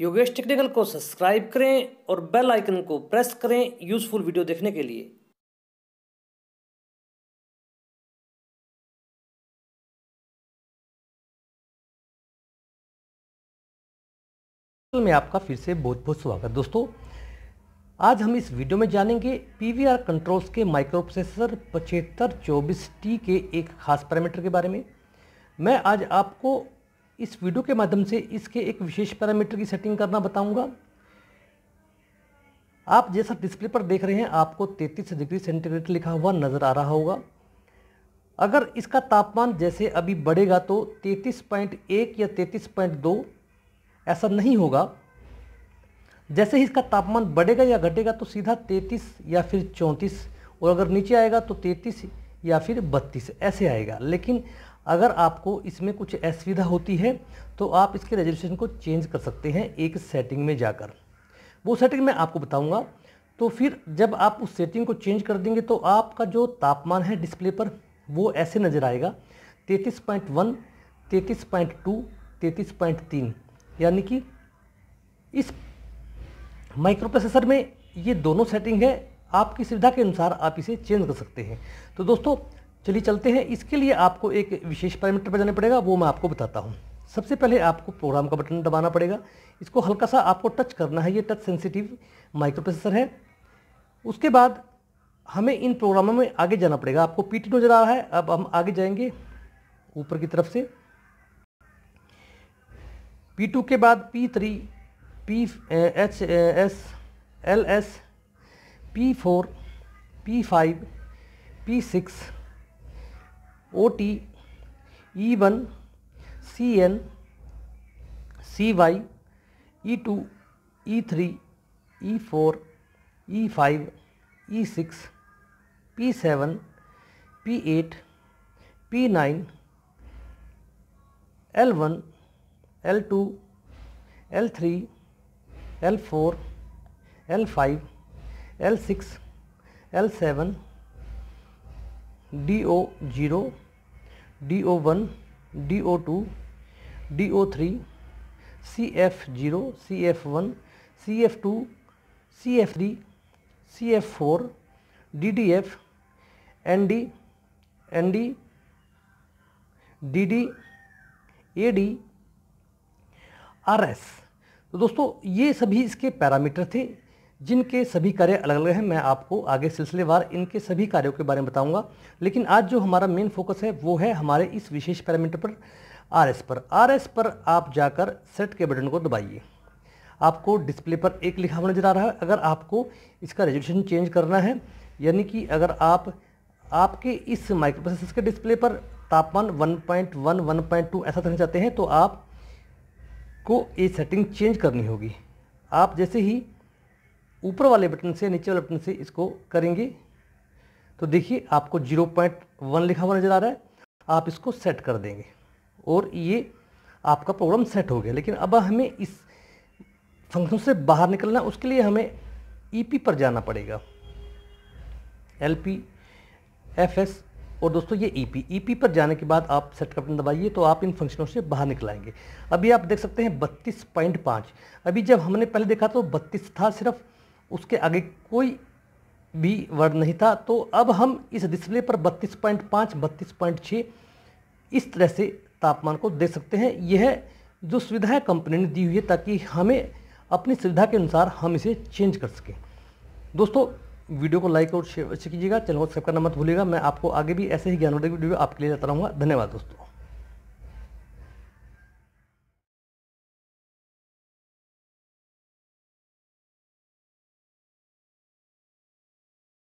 Yogesh technical को subscribe करें और बेल आइकन को प्रेस करें यूज़फुल वीडियो देखने के लिए। में आपका फिर से बहुत बहुत स्वागत। दोस्तों, आज हम इस वीडियो में जानेंगे पीवीआर कंट्रोल्स के माइक्रो प्रोसेसर पचहत्तर चौबीस टी के एक खास पैरामीटर के बारे में। मैं आज आपको इस वीडियो के माध्यम से इसके एक विशेष पैरामीटर की सेटिंग करना बताऊँगा। आप जैसा डिस्प्ले पर देख रहे हैं, आपको 33 डिग्री सेंटीग्रेड लिखा हुआ नज़र आ रहा होगा। अगर इसका तापमान जैसे अभी बढ़ेगा तो 33.1 या 33.2 ऐसा नहीं होगा। जैसे ही इसका तापमान बढ़ेगा या घटेगा तो सीधा 33 या फिर 34 और अगर नीचे आएगा तो 33 या फिर 32 ऐसे आएगा। लेकिन अगर आपको इसमें कुछ असुविधा होती है तो आप इसके रेजोल्यूशन को चेंज कर सकते हैं एक सेटिंग में जाकर। वो सेटिंग मैं आपको बताऊँगा। तो फिर जब आप उस सेटिंग को चेंज कर देंगे तो आपका जो तापमान है डिस्प्ले पर वो ऐसे नज़र आएगा। 33.1, 33.2, 33.3 यानी कि इस माइक्रो प्रोसेसर में ये दोनों सेटिंग है। आपकी सुविधा के अनुसार आप इसे चेंज कर सकते हैं। तो दोस्तों चलिए चलते हैं। इसके लिए आपको एक विशेष पैरामीटर पर जाना पड़ेगा वो मैं आपको बताता हूँ। सबसे पहले आपको प्रोग्राम का बटन दबाना पड़ेगा। इसको हल्का सा आपको टच करना है ये टच सेंसिटिव माइक्रो प्रोसेसर है। उसके बाद हमें इन प्रोग्रामों में आगे जाना पड़ेगा। आपको पी नज़र आ रहा है अब हम आगे जाएँगे ऊपर की तरफ़ से। पी टू के बाद P three P H S L S P4, P5, P6 OT, E1, CN, CY, E2, E3, E4, E5, E6, P7, P8, P9, L1, L2, L3, L4, L5, L6, L7, D O zero D O one D O two D O three C F zero C F one C F two C F three C F four D D F N D N D D D A D R S तो दोस्तों, ये सभी इसके parameter थे। जिनके सभी कार्य अलग अलग हैं मैं आपको आगे सिलसिलेवार इनके सभी कार्यों के बारे में बताऊँगा। लेकिन आज जो हमारा मेन फोकस है वो है हमारे इस विशेष पैरामीटर पर आर एस पर। आर एस पर आप जाकर सेट के बटन को दबाइए। आपको डिस्प्ले पर एक लिखा हुआ नज़र आ रहा है। अगर आपको इसका रेजोल्यूशन चेंज करना है यानी कि अगर आप आपके इस माइक्रोप्रोसेसर के डिस्प्ले पर तापमान 1.1, 1.2 ऐसा करना चाहते हैं तो आप को ये सेटिंग चेंज करनी होगी। आप जैसे ही ऊपर वाले बटन से, नीचे वाले बटन से इसको करेंगे। तो देखिए, आपको 0.1 लिखा हुआ नज़र आ रहा है। आप इसको सेट कर देंगे। और ये आपका प्रोग्राम सेट हो गया। लेकिन अब हमें इस फ़ंक्शन से बाहर निकलना, उसके लिए हमें ई e पर जाना पड़ेगा। एल पी एफ़ एस और दोस्तों ये ईपी e ईपी e पर जाने के बाद आप सेट का बटन दबाइए तो आप इन फंक्शनों से बाहर निकल आएँगे। अभी आप देख सकते हैं बत्तीस पॉइंट पाँच। अभी जब हमने पहले देखा तो बत्तीस था सिर्फ़ उसके आगे कोई भी वर्ड नहीं था। तो अब हम इस डिस्प्ले पर बत्तीस पॉइंट पाँच, बत्तीस पॉइंट छः इस तरह से तापमान को देख सकते हैं। यह जो सुविधा कंपनी ने दी हुई है ताकि हमें अपनी सुविधा के अनुसार हम इसे चेंज कर सकें। दोस्तों, वीडियो को लाइक और शेयर कीजिएगा। चैनल को सब्सक्राइब करना मत भूलिएगा। मैं आपको आगे भी ऐसे ही ज्ञानवर्धक वीडियो आपके लिए जाता रहूँगा। धन्यवाद दोस्तों।